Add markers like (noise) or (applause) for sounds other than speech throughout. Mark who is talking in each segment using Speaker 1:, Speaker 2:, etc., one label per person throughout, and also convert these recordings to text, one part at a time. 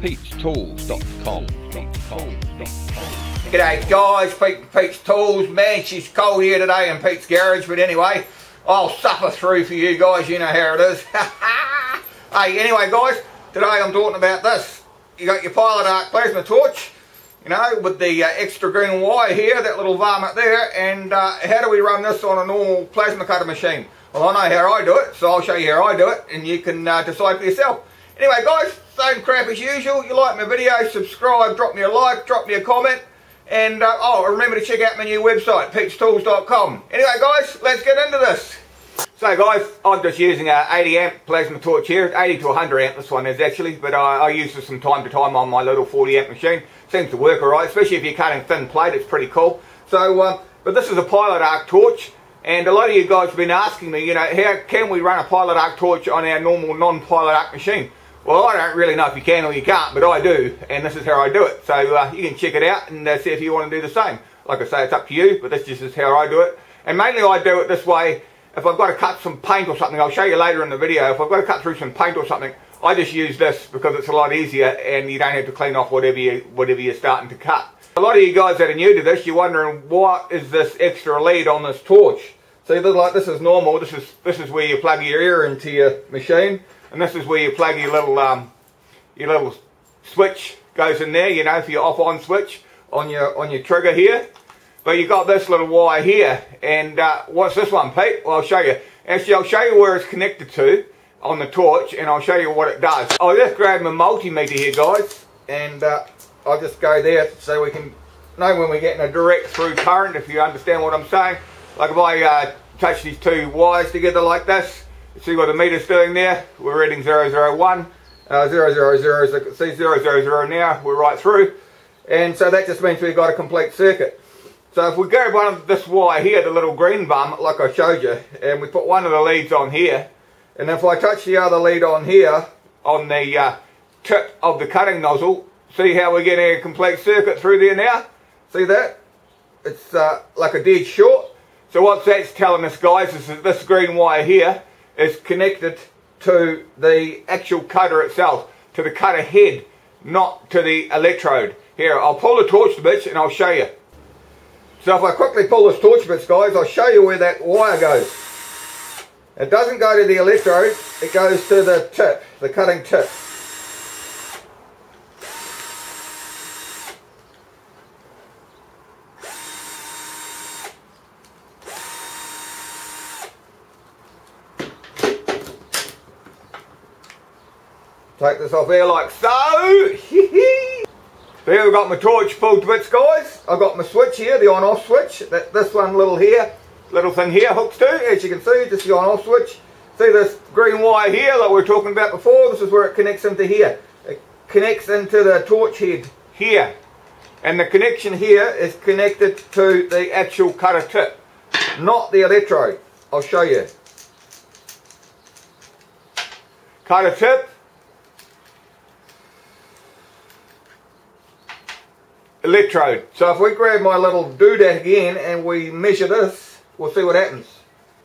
Speaker 1: pete'stools.com.
Speaker 2: G'day guys, Pete Pete's Tools. Man, she's cold here today in Pete's garage, but anyway, I'll suffer through for you guys, you know how it is. (laughs) hey, anyway guys, today I'm talking about this. You got your Pilot Arc plasma torch, you know, with the uh, extra green wire here, that little varmint there, and uh, how do we run this on a normal plasma cutter machine? Well, I know how I do it, so I'll show you how I do it, and you can uh, decide for yourself. Anyway guys, same crap as usual. You like my video, subscribe, drop me a like, drop me a comment. And uh, oh, remember to check out my new website, pete'stools.com. Anyway guys, let's get into this. So guys, I'm just using a 80 amp plasma torch here. 80 to 100 amp this one is actually, but I, I use this from time to time on my little 40 amp machine. Seems to work alright, especially if you're cutting thin plate, it's pretty cool. So, uh, but this is a Pilot Arc torch. And a lot of you guys have been asking me, you know, how can we run a Pilot Arc torch on our normal non-Pilot Arc machine? Well, I don't really know if you can or you can't, but I do, and this is how I do it. So uh, you can check it out and uh, see if you want to do the same. Like I say, it's up to you, but this just is how I do it. And mainly I do it this way. If I've got to cut some paint or something, I'll show you later in the video. If I've got to cut through some paint or something, I just use this because it's a lot easier and you don't have to clean off whatever, you, whatever you're starting to cut. A lot of you guys that are new to this, you're wondering what is this extra lead on this torch? See, like this is normal. This is this is where you plug your ear into your machine and this is where you plug your little um, your little switch goes in there you know for your off on switch on your on your trigger here. But you got this little wire here and uh, what's this one Pete? Well I'll show you. Actually I'll show you where it's connected to on the torch and I'll show you what it does. I'll just grab my multimeter here guys and uh, I'll just go there so we can know when we're getting a direct through current if you understand what I'm saying. Like if I uh, touch these two wires together like this see what the meter's doing there? We're reading 001. Uh, 000, as you can see 000 now, we're right through. And so that just means we've got a complete circuit. So if we grab one of this wire here, the little green bum, like I showed you, and we put one of the leads on here, and if I touch the other lead on here, on the uh, tip of the cutting nozzle, see how we're getting a complete circuit through there now? See that? It's uh, like a dead short. So what that's telling us guys is that this green wire here is connected to the actual cutter itself, to the cutter head, not to the electrode. Here, I'll pull the torch bits and I'll show you. So if I quickly pull this torch bits, guys, I'll show you where that wire goes. It doesn't go to the electrode, it goes to the tip, the cutting tip. Take this off here like so. (laughs) here we've got my torch full to bits guys. I've got my switch here, the on off switch. That, this one little here, little thing here hooks to, as you can see, just the on off switch. See this green wire here that we were talking about before? This is where it connects into here. It connects into the torch head here. And the connection here is connected to the actual cutter tip, not the electrode. I'll show you. Cutter tip, electrode. So if we grab my little doodad again and we measure this, we'll see what happens.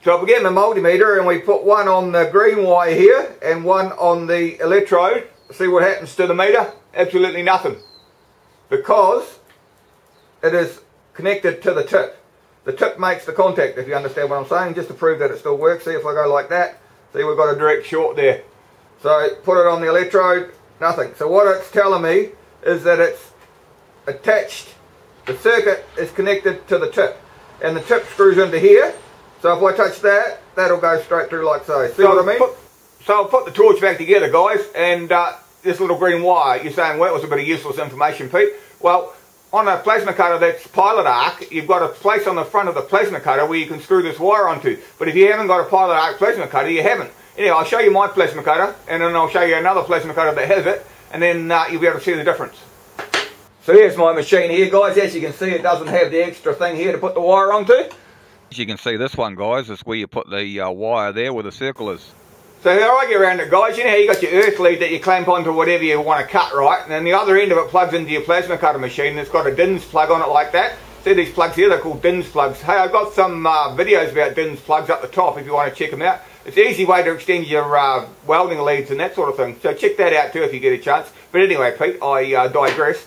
Speaker 2: So if we get the multimeter and we put one on the green wire here and one on the electrode, see what happens to the meter? Absolutely nothing. Because it is connected to the tip. The tip makes the contact, if you understand what I'm saying, just to prove that it still works. See if I go like that, see we've got a direct short there. So put it on the electrode, nothing. So what it's telling me is that it's attached, the circuit is connected to the tip. And the tip screws into here. So if I touch that, that'll go straight through like so. See so what I mean? Put, so I'll put the torch back together, guys. And uh, this little green wire, you're saying, well, it was a bit of useless information, Pete. Well, on a plasma cutter that's pilot arc, you've got a place on the front of the plasma cutter where you can screw this wire onto. But if you haven't got a pilot arc plasma cutter, you haven't. Anyway, I'll show you my plasma cutter, and then I'll show you another plasma cutter that has it, and then uh, you'll be able to see the difference. So here's my machine here guys, as you can see it doesn't have the extra thing here to put the wire onto.
Speaker 1: As you can see this one guys, is where you put the uh, wire there where the circle is.
Speaker 2: So how I get around it guys, you know how you got your earth lead that you clamp onto whatever you want to cut right, and then the other end of it plugs into your plasma cutter machine and it's got a Dinse plug on it like that. See these plugs here, they're called Dinse plugs. Hey, I've got some uh, videos about Dinse plugs up the top if you want to check them out. It's an easy way to extend your uh, welding leads and that sort of thing. So check that out too if you get a chance. But anyway, Pete, I uh, digress.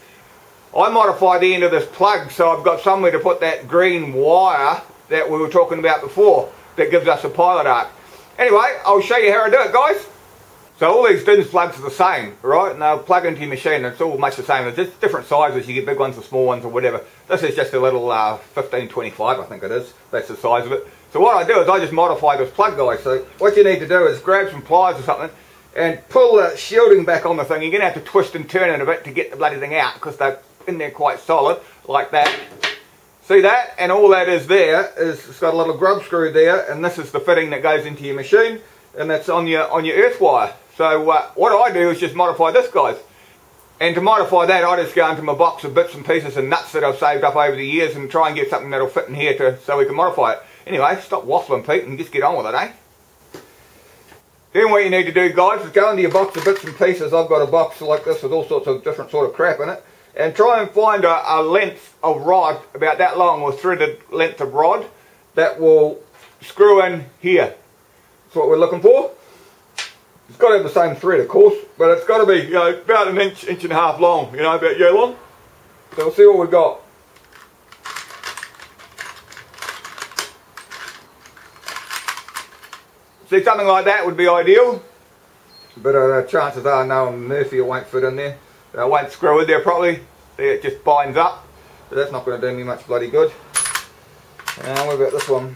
Speaker 2: I modified the end of this plug so I've got somewhere to put that green wire that we were talking about before that gives us a pilot arc. Anyway, I'll show you how I do it guys. So all these Dinse plugs are the same, right? And they'll plug into your machine. It's all much the same. It's just different sizes. You get big ones or small ones or whatever. This is just a little uh, 1525, I think it is. That's the size of it. So what I do is I just modify this plug, guys. So what you need to do is grab some pliers or something and pull the shielding back on the thing. You're going to have to twist and turn it a bit to get the bloody thing out because they're in there quite solid, like that. See that? And all that is there is it's got a little grub screw there, and this is the fitting that goes into your machine, and that's on your on your earth wire. So uh, what I do is just modify this, guys. And to modify that, I just go into my box of bits and pieces and nuts that I've saved up over the years and try and get something that'll fit in here to so we can modify it. Anyway, stop waffling, Pete, and just get on with it, eh? Then what you need to do, guys, is go into your box of bits and pieces. I've got a box like this with all sorts of different sort of crap in it. And try and find a, a length of rod, about that long, or threaded length of rod, that will screw in here. That's what we're looking for. It's got to have the same thread, of course, but it's got to be, you know, about an inch, inch and a half long, you know, about yay long. So we'll see what we've got. See, something like that would be ideal. But uh, chances are no Murphy won't fit in there. I won't screw in there properly. It just binds up. But that's not going to do me much bloody good. Now, what about this one?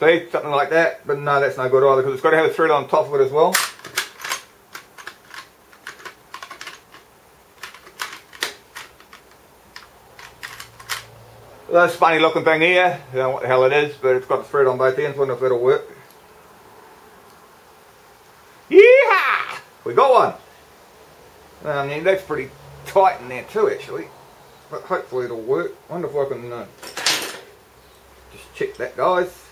Speaker 2: See, something like that. But no, that's no good either because it's got to have a thread on top of it as well. This funny looking thing here, I don't know what the hell it is, but it's got the thread on both ends, wonder if it'll work. Yeehaw! We got one! I mean, that's pretty tight in there too, actually. But hopefully it'll work. wonder if I can uh, just check that, guys.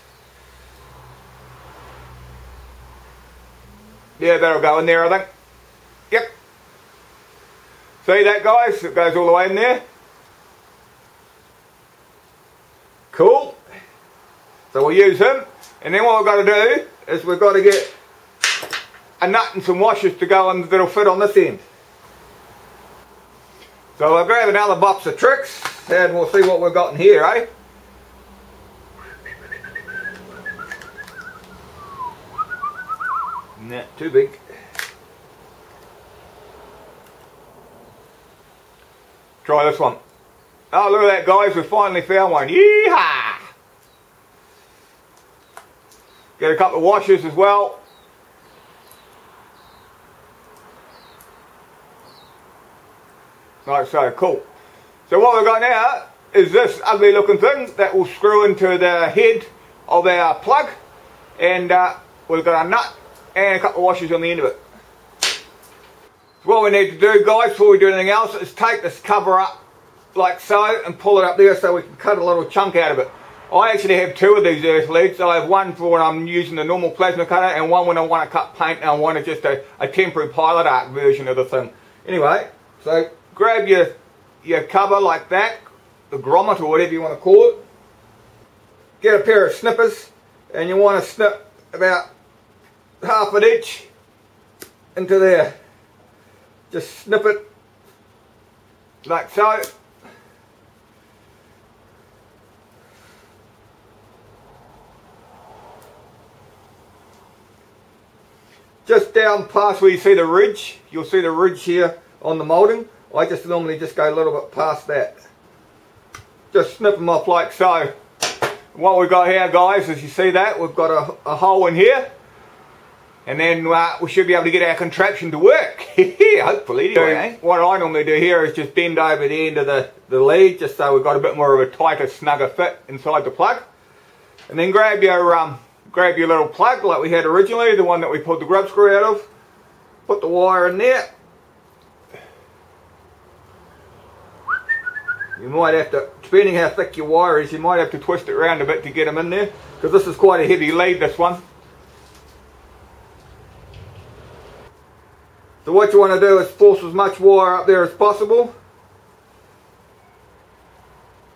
Speaker 2: Yeah, that'll go in there, I think. Yep. See that, guys? It goes all the way in there. Cool. So we'll use him. And then what we've got to do is we've got to get a nut and some washers to go on that'll fit on this end. So I'll grab another box of tricks and we'll see what we've got in here, eh? Not too big. Try this one. Oh, look at that, guys. We finally found one. Yeehaw! Get a couple of washers as well. Like so, cool. So what we've got now is this ugly looking thing that will screw into the head of our plug. And uh, we've got a nut and a couple of washers on the end of it. So what we need to do, guys, before we do anything else, is take this cover up like so and pull it up there so we can cut a little chunk out of it. I actually have two of these earth leads. I have one for when I'm using the normal plasma cutter and one when I want to cut paint and I want just a, a temporary pilot arc version of the thing. Anyway, so grab your, your cover like that, the grommet or whatever you want to call it. Get a pair of snippers and you want to snip about half an inch into there. Just snip it like so just down past where you see the ridge, you'll see the ridge here on the moulding. I just normally just go a little bit past that. Just snip them off like so. What we've got here guys, as you see that, we've got a, a hole in here. And then uh, we should be able to get our contraption to work. (laughs) Hopefully anyway. So, what I normally do here is just bend over the end of the, the lead just so we've got a bit more of a tighter, snugger fit inside the plug. And then grab your um, grab your little plug like we had originally, the one that we pulled the grub screw out of, put the wire in there. You might have to, depending how thick your wire is, you might have to twist it around a bit to get them in there, because this is quite a heavy lead, this one. So what you want to do is force as much wire up there as possible.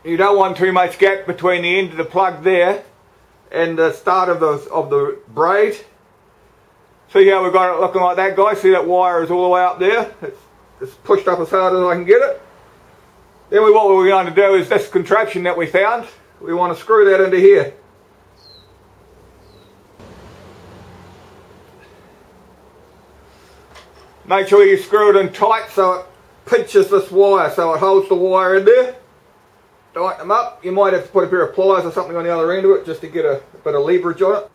Speaker 2: you don't want too much gap between the end of the plug there and the start of the, of the braid. See how we've got it looking like that guys? See that wire is all the way up there? It's, it's pushed up as hard as I can get it. Then what we're going to do is this contraption that we found, we want to screw that into here. Make sure you screw it in tight so it pinches this wire, so it holds the wire in there. Tighten them up. You might have to put a pair of pliers or something on the other end of it just to get a, a bit of leverage on it.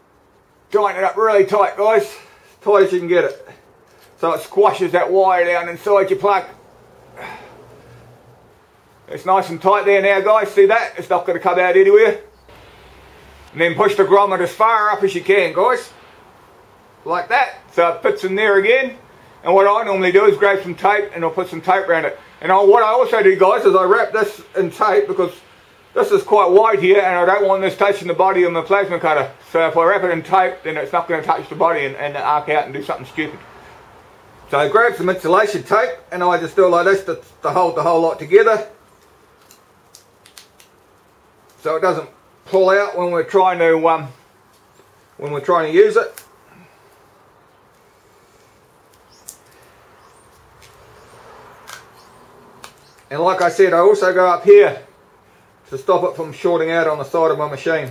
Speaker 2: Tighten it up really tight guys, as tight as you can get it. So it squashes that wire down inside your plug. It's nice and tight there now guys, see that? It's not going to come out anywhere. And then push the grommet as far up as you can guys. Like that. So it fits in there again. And what I normally do is grab some tape and I'll put some tape around it. And I, what I also do guys is I wrap this in tape because this is quite wide here and I don't want this touching the body of my plasma cutter. So if I wrap it in tape then it's not going to touch the body and, and arc out and do something stupid. So I grab some insulation tape and I just do it like this to, to hold the whole lot together. So it doesn't pull out when we're trying to um, when we're trying to use it. And like I said, I also go up here to stop it from shorting out on the side of my machine.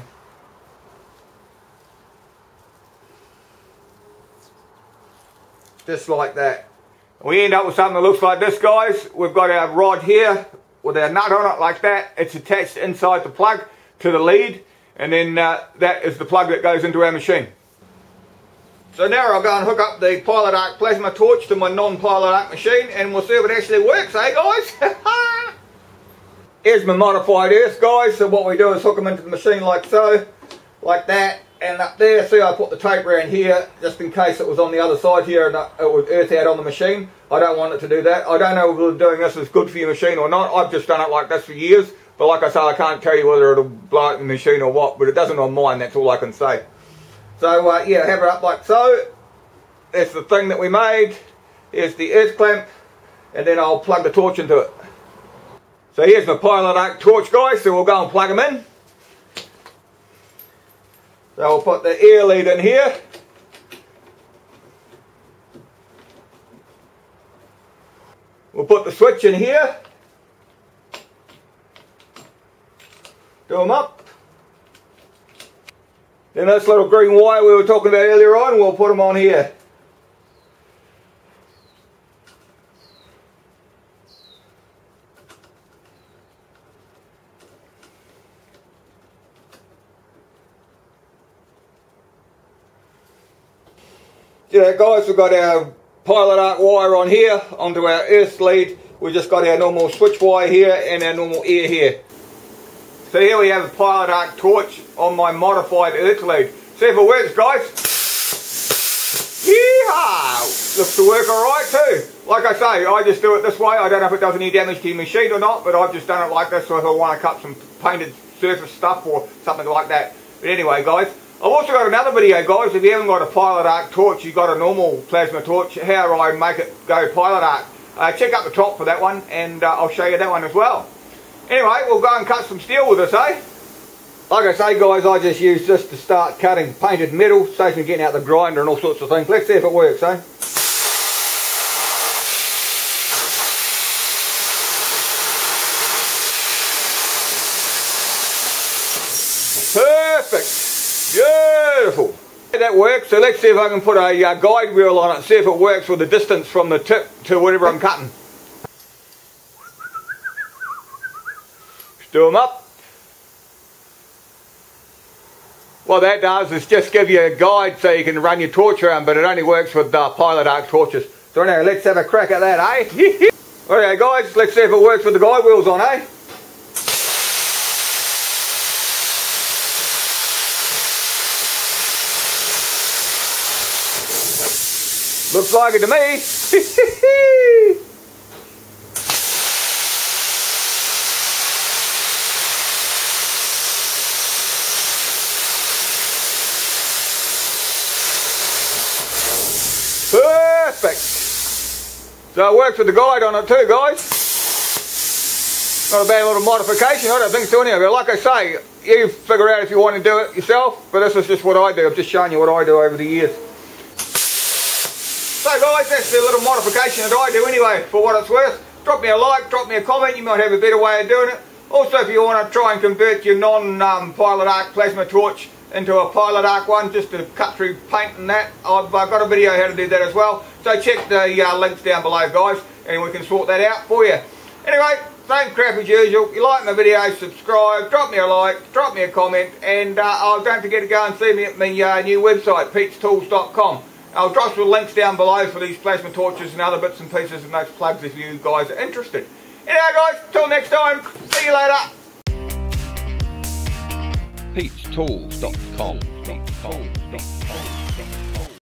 Speaker 2: Just like that. We end up with something that looks like this guys. We've got our rod here with our nut on it like that. It's attached inside the plug to the lead and then uh, that is the plug that goes into our machine. So now I'll go and hook up the Pilot Arc plasma torch to my non-Pilot Arc machine and we'll see if it actually works, eh guys? (laughs) Here's my modified earth guys, so what we do is hook them into the machine like so, like that, and up there, see I put the tape around here, just in case it was on the other side here and it would earth out on the machine. I don't want it to do that. I don't know whether doing this is good for your machine or not. I've just done it like this for years, but like I say, I can't tell you whether it'll blow up the machine or what, but it doesn't on mine, that's all I can say. So uh, yeah, have it up like so. That's the thing that we made. Here's the earth clamp, and then I'll plug the torch into it. So here's my Pilot Arc torch guys, so we'll go and plug them in. So we'll put the air lead in here. We'll put the switch in here. Do them up. Then this little green wire we were talking about earlier on, we'll put them on here. Yeah guys, we've got our pilot arc wire on here, onto our earth lead. We've just got our normal switch wire here and our normal air here. So here we have a Pilot Arc torch on my modified earth lead. See if it works guys. Yeehaw! Looks to work alright too. Like I say, I just do it this way. I don't know if it does any damage to your machine or not, but I've just done it like this so if I want to cut some painted surface stuff or something like that. But anyway guys, I've also got another video guys, if you haven't got a Pilot Arc torch, you've got a normal plasma torch, how I make it go Pilot Arc. Uh, check up the top for that one and uh, I'll show you that one as well. Anyway, we'll go and cut some steel with us, eh? Like I say, guys, I just use this to start cutting painted metal, saves me getting out the grinder and all sorts of things. Let's see if it works, eh? Perfect. Beautiful. That works, so let's see if I can put a uh, guide wheel on it, see if it works with the distance from the tip to whatever I'm cutting. do them up. What that does is just give you a guide so you can run your torch around, but it only works with uh, Pilot Arc torches. So now let's have a crack at that, eh? (laughs) okay guys, let's see if it works with the guide wheels on, eh? Looks like it to me. Perfect. So it works with the guide on it too, guys. Not a bad little modification, I don't think so. But like I say, you figure out if you want to do it yourself. But this is just what I do. I'm just showing you what I do over the years. So guys, that's the little modification that I do anyway, for what it's worth. Drop me a like, drop me a comment, you might have a better way of doing it. Also, if you want to try and convert your non-pilot arc plasma torch into a pilot arc one, just to cut through paint and that, I've, I've got a video how to do that as well. So check the uh, links down below guys, and we can sort that out for you. Anyway, same crap as usual. If You like my video, subscribe, drop me a like, drop me a comment, and uh, oh, don't forget to go and see me at my uh, new website, petestoolz.com. I'll drop the links down below for these plasma torches and other bits and pieces and those plugs if you guys are interested. Anyway guys, till next time, see you later.
Speaker 1: Pete'sTools.com.